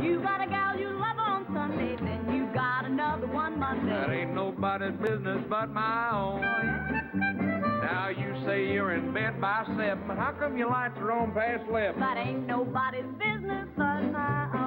You got a gal you love on Sunday, then you got another one Monday. That ain't nobody's business but my own. Now you say you're in bed by seven, but how come your lights are on past eleven? That ain't nobody's business but my own.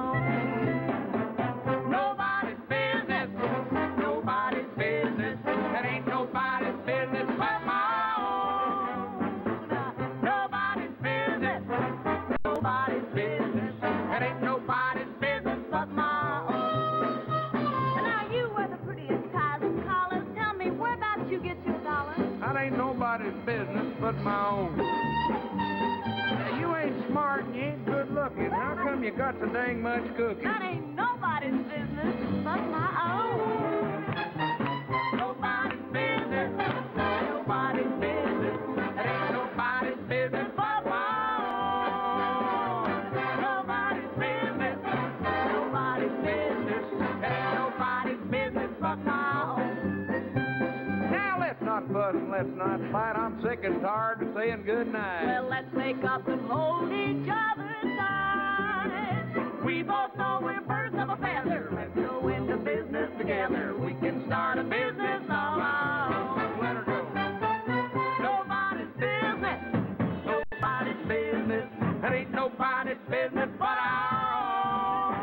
But my own. Now, you ain't smart and you ain't good looking. How come you got so dang much cooking? That ain't nobody's business but my own. Nobody's business. Nobody's business. That ain't nobody's business not fuss and let's not fight. I'm sick and tired of saying good night. Well, let's make up and hold each other tight. We both know we're birds of a feather. Let's go into business together. We can start a business of our own. Let her go. Nobody's business. Nobody's business. That ain't nobody's business but our.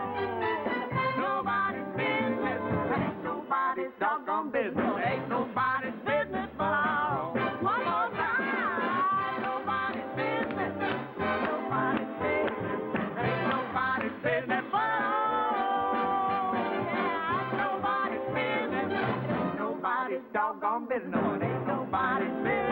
Nobody's business. That ain't nobody's doggone business. Ain't nobody's this doggone business. No, it ain't nobody's business.